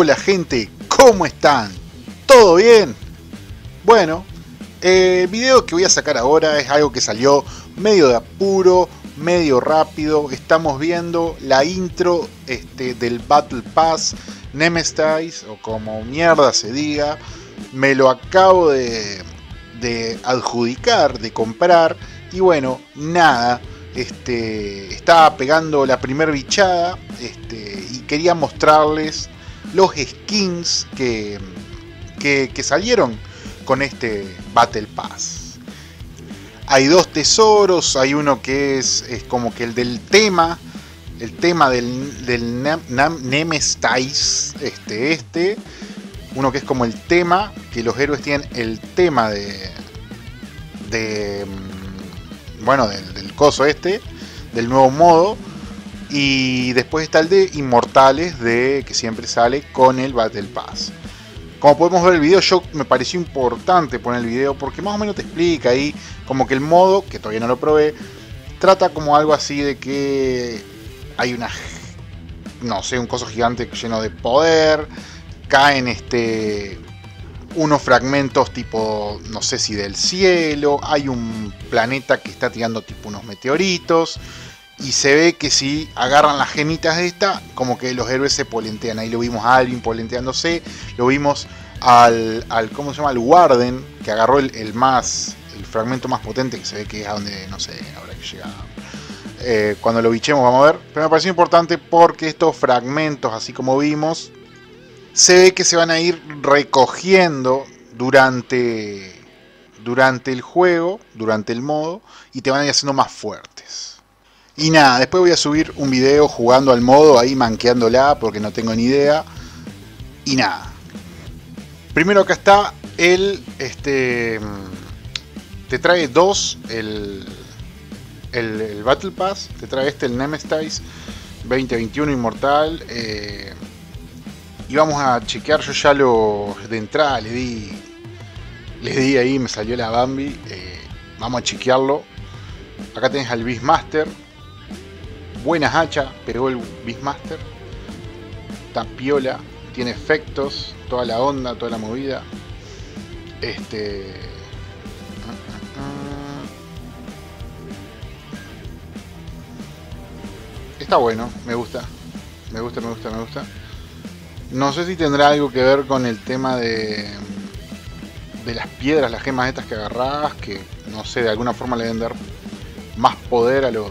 Hola gente, ¿cómo están? ¿Todo bien? Bueno, el video que voy a sacar ahora es algo que salió medio de apuro, medio rápido. Estamos viendo la intro este, del Battle Pass Nemesis, o como mierda se diga. Me lo acabo de, de adjudicar, de comprar. Y bueno, nada. Este, estaba pegando la primer bichada este, y quería mostrarles los skins que, que, salieron con este Battle Pass. Hay dos tesoros, hay uno que es, es como que el del tema, el tema del, del Nemesis, este, este, uno que es como el tema, que los héroes tienen el tema de, de mm, bueno, del, del coso este, del nuevo modo, y después está el de Inmortales, de que siempre sale con el Battle Pass. Como podemos ver el video, yo me pareció importante poner el video porque más o menos te explica ahí como que el modo, que todavía no lo probé, trata como algo así de que hay una, no sé, un coso gigante lleno de poder, caen este unos fragmentos tipo, no sé si del cielo, hay un planeta que está tirando tipo unos meteoritos, y se ve que si agarran las gemitas de esta, como que los héroes se polentean. Ahí lo vimos a Alvin polenteándose, lo vimos al, al ¿cómo se llama? Al Warden, que agarró el, más, el fragmento más potente, que se ve que es a donde, no sé, ahora que llega. Eh, cuando lo bichemos vamos a ver. Pero me pareció importante porque estos fragmentos, así como vimos, se ve que se van a ir recogiendo durante, durante el juego, durante el modo, y te van a ir haciendo más fuertes. Y nada, después voy a subir un video jugando al modo, ahí manqueándola porque no tengo ni idea. Y nada. Primero acá está el, este, te trae dos, el, el, Battle Pass, te trae este, el Nemesis 2021 Inmortal. Eh, y vamos a chequear, yo ya lo de entrada le di, le di ahí, me salió la Bambi. Eh, vamos a chequearlo. Acá tenés al Beastmaster, buenas hachas, pegó el Beastmaster. Está piola, tiene efectos, toda la onda, toda la movida. Este. Está bueno, me gusta. Me gusta, me gusta, me gusta. No sé si tendrá algo que ver con el tema de. de las piedras, las gemas estas que agarrás, que no sé, de alguna forma le deben dar más poder a los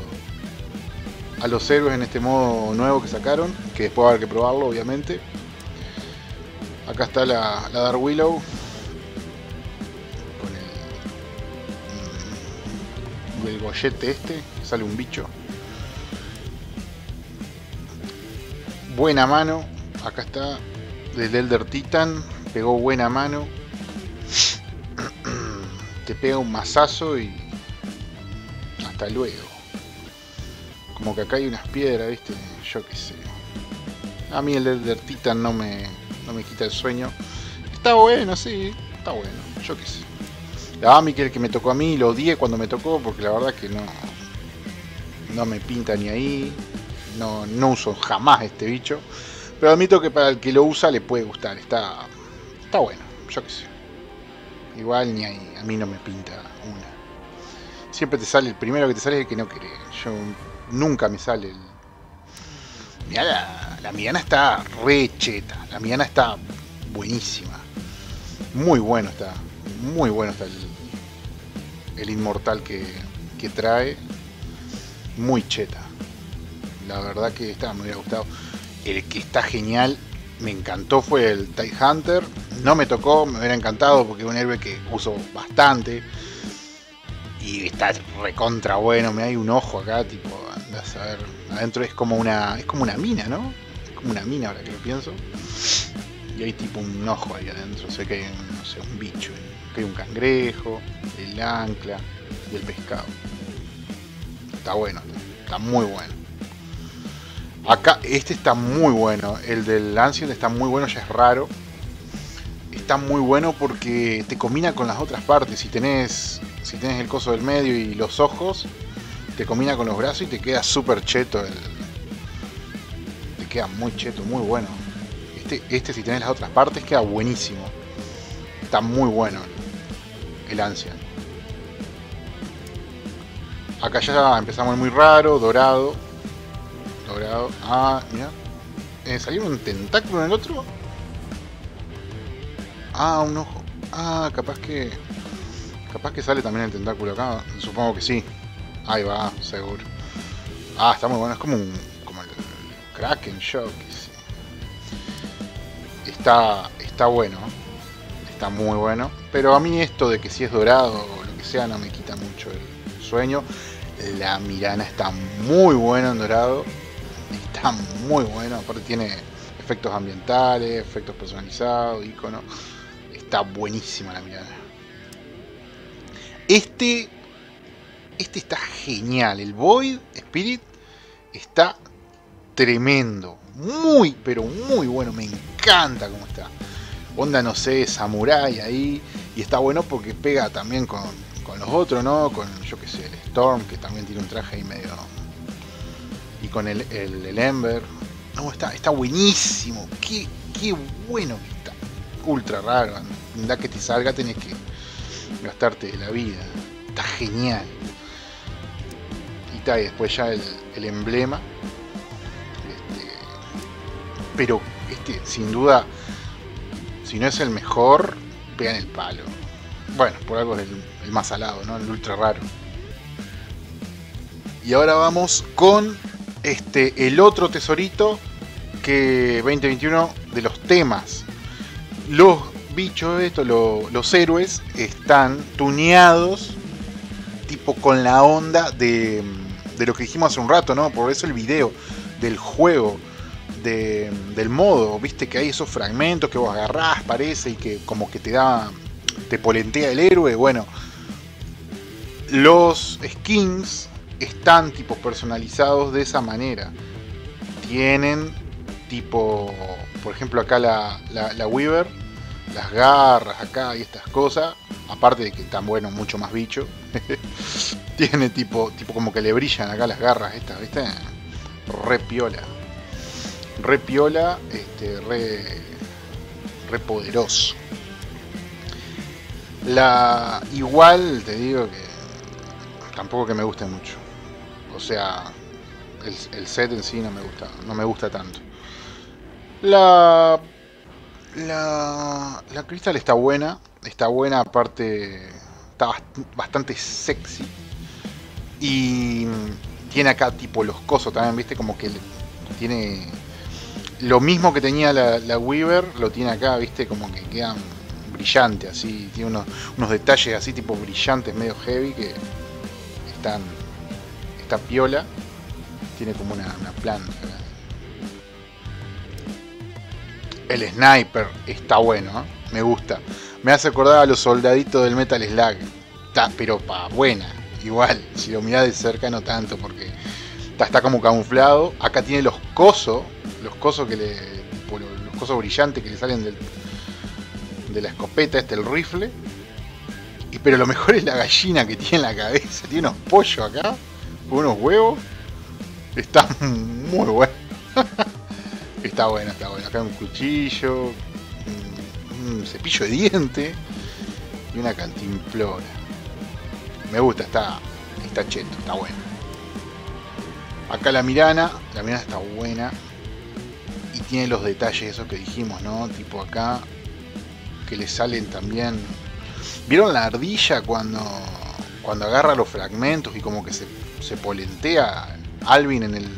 a los héroes en este modo nuevo que sacaron, que después va a haber que probarlo, obviamente. Acá está la, la Dark Willow. Con el, el gollete este, sale un bicho. Buena mano. Acá está del Elder Titan. Pegó buena mano. Te pega un mazazo y hasta luego. Como que acá hay unas piedras, ¿viste? Yo qué sé. A mí el Elder Titan no me, no me quita el sueño. Está bueno, sí, está bueno, yo qué sé. La Ami que el que me tocó a mí, lo odié cuando me tocó porque la verdad que no, no me pinta ni ahí. No, no uso jamás este bicho. Pero admito que para el que lo usa le puede gustar. Está, está bueno, yo qué sé. Igual ni ahí, a mí no me pinta una. Siempre te sale, el primero que te sale es el que no querés. Nunca me sale el... Mira, la, la Miana está re cheta. La Miana está buenísima. Muy bueno está. Muy bueno está el, inmortal que, que trae. Muy cheta. La verdad que está, me hubiera gustado. El que está genial, me encantó, fue el TIE Hunter. No me tocó, me hubiera encantado porque es un héroe que uso bastante. Y está recontra bueno, me hay un ojo acá, tipo, a ver, adentro es como una es como una mina, ¿no? Es como una mina ahora que lo pienso. Y hay tipo un ojo ahí adentro, sé que hay sé, un bicho, que hay un cangrejo, el ancla y el pescado. Está bueno, está muy bueno. Acá, este está muy bueno, el del Ancient está muy bueno, ya es raro. Está muy bueno porque te combina con las otras partes. Si tenés, si tenés el coso del medio y los ojos, te combina con los brazos y te queda súper cheto. El... Te queda muy cheto, muy bueno. este, este si tenés las otras partes queda buenísimo. Está muy bueno el Ancient. Acá ya empezamos muy raro, dorado. Dorado. Ah, mira. Eh, ¿Salió un tentáculo en el otro? Ah, un ojo. Ah, capaz que... Capaz que sale también el tentáculo acá. Supongo que sí. Ahí va, seguro. Ah, está muy bueno. Es como un... Como el, Kraken Shock. Está, está bueno. Está muy bueno. Pero a mí esto de que si es dorado o lo que sea no me quita mucho el sueño. La Mirana está muy buena en dorado. Está muy bueno. Aparte tiene efectos ambientales, efectos personalizados, iconos. Está buenísima la Mirana. Este. Este está genial. El Void Spirit está tremendo. Muy, pero muy bueno. Me encanta cómo está. Onda, no sé, samurai ahí. Y está bueno porque pega también con, con los otros, ¿no? Con, yo qué sé, el Storm, que también tiene un traje ahí medio... Y con el, el, Ember. No, está, está buenísimo. Qué, qué bueno que está. Ultra raro. Da que te salga tenés que gastarte la vida. Está genial. Y después ya el, el emblema. Este, pero este, sin duda, si no es el mejor, pegan el palo. Bueno, por algo es el, más salado, ¿no? El ultra raro. Y ahora vamos con este el otro tesorito que 2021 de los temas. Los bichos estos, los héroes, están tuneados tipo con la onda de, de, lo que dijimos hace un rato, ¿no? Por eso el video del juego, de, del modo, viste que hay esos fragmentos que vos agarrás, parece, y que como que te da te polentea el héroe. Bueno, los skins están tipo personalizados de esa manera. Tienen tipo, por ejemplo acá la, la, Weaver, las garras acá y estas cosas. Aparte de que están bueno, mucho más bicho. Tiene tipo, tipo como que le brillan acá las garras estas, ¿viste? Re piola. Re piola, este, re, re poderoso. La igual te digo que tampoco que me guste mucho. O sea, el, set en sí no me gusta, no me gusta tanto. La la la cristal está buena, está buena aparte está bastante sexy. Y tiene acá tipo los cosos también, viste como que tiene lo mismo que tenía la, Weaver, lo tiene acá, viste como que quedan brillante, así, tiene unos, unos detalles así tipo brillantes, medio heavy, que están, está piola, tiene como una, planta. El sniper está bueno, ¿eh? me gusta. Me hace acordar a los soldaditos del Metal Slug, está, pero pa buena, igual, si lo mirás de cerca no tanto, porque está, está como camuflado. Acá tiene los cosos, los cosos que le, los cosos brillantes que le salen del, de la escopeta, este el rifle. Y, pero lo mejor es la gallina que tiene en la cabeza. Tiene unos pollos acá, unos huevos. Está muy bueno. Está bueno, está bueno. Acá un cuchillo, un, cepillo de diente y una cantimplora. Me gusta, está, está cheto, está bueno. Acá la mirana, la mirana está buena. Y tiene los detalles esos que dijimos, ¿no? Tipo acá que le salen también. ¿Vieron la ardilla cuando, cuando agarra los fragmentos y como que se, se polentea Alvin en el,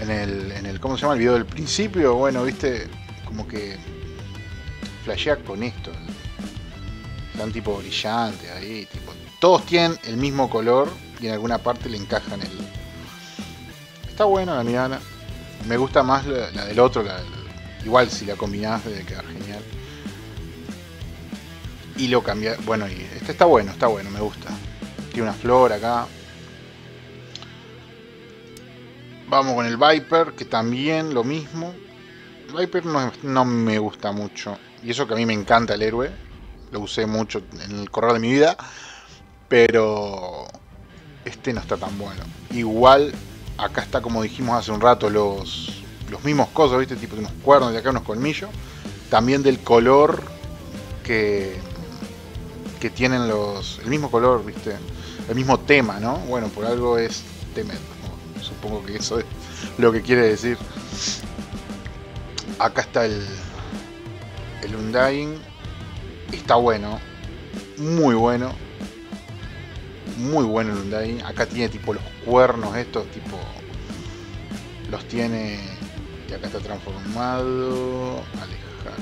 en el, en el. ¿Cómo se llama? El video del principio. Bueno, viste, como que flashea con esto. Están tipo brillantes ahí. Tipo, todos tienen el mismo color y en alguna parte le encajan el. Está buena la mirana. Me gusta más la, del otro. igual si la combinás debe quedar genial y lo cambié. Bueno, y este está bueno, está bueno, me gusta. Tiene una flor acá. Vamos con el Viper, que también lo mismo. El Viper no, me gusta mucho. Y eso que a mí me encanta el héroe. Lo usé mucho en el correr de mi vida. Pero este no está tan bueno. Igual, acá está como dijimos hace un rato, los, los mismos cosas, ¿viste? Tipo unos cuernos y acá unos colmillos. También del color que, que tienen los. El mismo color, ¿viste? El mismo tema, ¿no? Bueno, por algo es Temet. Supongo que eso es lo que quiere decir. Acá está el. El Undying. Está bueno. Muy bueno. Muy bueno el Undying. Acá tiene tipo los cuernos estos, tipo. Los tiene. Y acá está transformado. Alejar.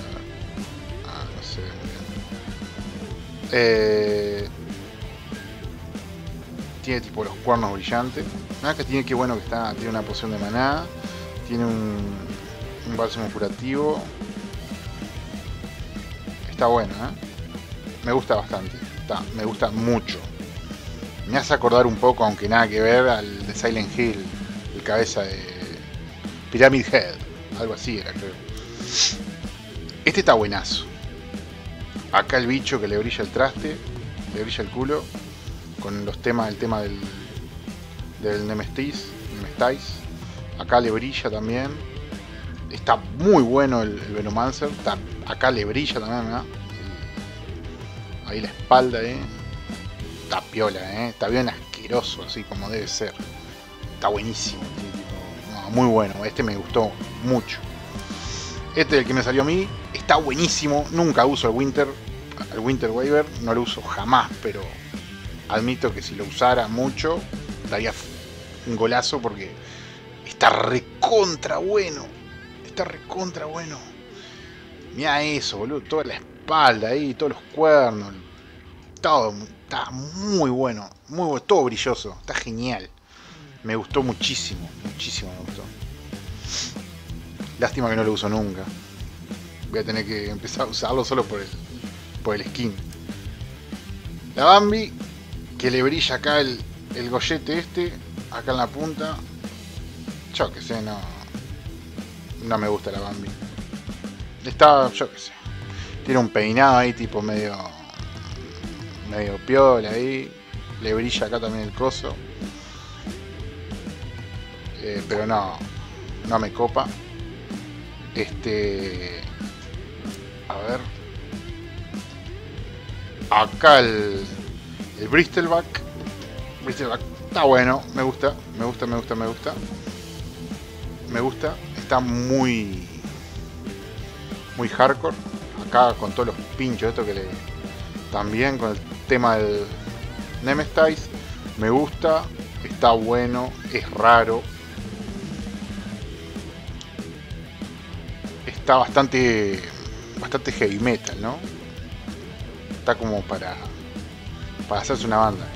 Ah, no sé. Eh, tiene tipo los cuernos brillantes. Acá tiene que bueno que está. Tiene una poción de maná. Tiene un, un bálsamo curativo. Está bueno, ¿eh? Me gusta bastante. Me gusta mucho. Me hace acordar un poco, aunque nada que ver, al de Silent Hill. El cabeza de Pyramid Head. Algo así era, creo. Este está buenazo. Acá el bicho que le brilla el traste. Le brilla el culo. Con los temas, el tema del, del Nemestis. Nemestais. Acá le brilla también. Está muy bueno el, el Venomancer. Acá le brilla también, ¿verdad? Ahí la espalda, ¿eh? Está piola, ¿eh? Está bien asqueroso, así como debe ser. Está buenísimo. Muy bueno. Este me gustó mucho. Este, el que me salió a mí, está buenísimo. Nunca uso el Winter, el Winter Waver. No lo uso jamás, pero admito que si lo usara mucho, daría un golazo porque está recontra bueno. Está recontra bueno. Mira eso, boludo. Toda la espalda ahí, todos los cuernos. Todo está muy bueno. Muy bueno. Todo brilloso. Está genial. Me gustó muchísimo. Muchísimo me gustó. Lástima que no lo uso nunca. Voy a tener que empezar a usarlo solo por el, por el skin. La Bambi, que le brilla acá el, el gollete este, acá en la punta. Yo que sé, no. No me gusta la Bambi. Está, yo que sé. Tiene un peinado ahí tipo medio. medio piola ahí. Le brilla acá también el coso. Eh, pero no. No me copa. Este. A ver. Acá el. El Bristleback. Bristleback está bueno. Me gusta. Me gusta, me gusta, me gusta. Me gusta. Está muy. Muy hardcore. Acá con todos los pinchos. Esto que le. También con el tema del Nemestice. Me gusta. Está bueno. Es raro. está bastante bastante heavy metal, ¿no? Está como para para hacerse una banda.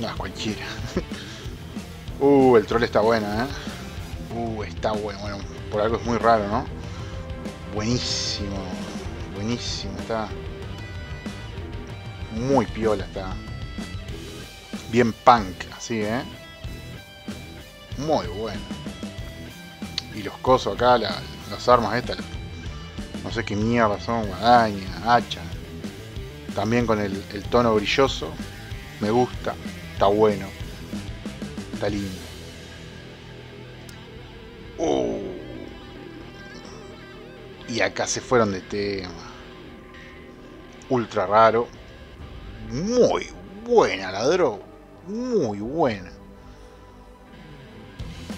No, cualquiera. uh, el troll está bueno, ¿eh? Uh, está bueno. Bueno, por algo es muy raro, ¿no? Buenísimo. Buenísimo, está. Muy piola está. Bien punk, así, ¿eh? Muy bueno y los cosos acá, la, las armas estas, no sé qué mierda son, guadaña, hacha. También con el, tono brilloso, me gusta, está bueno, está lindo. Uh. Y acá se fueron de tema. Ultra raro. Muy buena la droga. Muy buena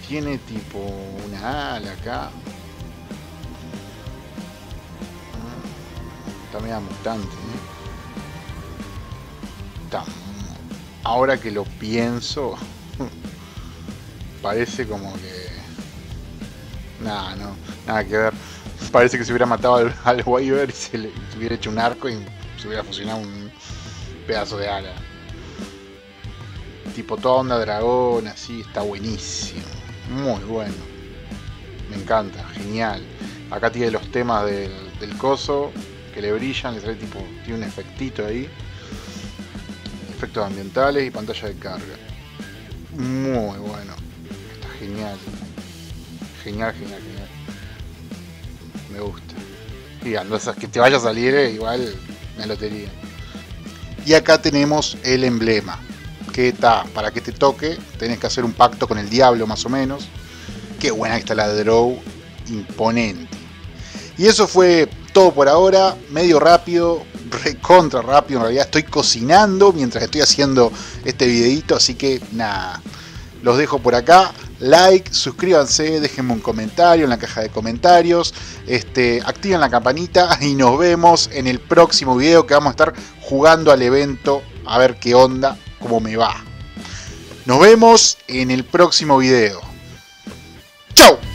tiene tipo una ala acá. Está media mutante. ¿eh? Ahora que lo pienso, parece como que... Nada, no, nada que ver. Parece que se hubiera matado al, al y se le hubiera hecho un arco y se hubiera fusionado un pedazo de ala. Tipo toda onda dragón, así, está buenísimo. Muy bueno. Me encanta, genial. Acá tiene los temas del, del coso que le brillan, le sale tipo, tiene un efectito ahí. Efectos ambientales y pantalla de carga. Muy bueno. Está genial. Genial, genial, genial. Me gusta. Y esas que te vaya a salir eh, igual me lotería. Y acá tenemos el emblema que está, para que te toque, tenés que hacer un pacto con el diablo más o menos. Qué buena que está la Drow, imponente. Y eso fue todo por ahora, medio rápido, recontra rápido. En realidad estoy cocinando mientras estoy haciendo este videito, así que nada, los dejo por acá. Like, suscríbanse, déjenme un comentario en la caja de comentarios, este, activen la campanita y nos vemos en el próximo video que vamos a estar jugando al evento a ver qué onda, cómo me va. Nos vemos en el próximo video. ¡Chao!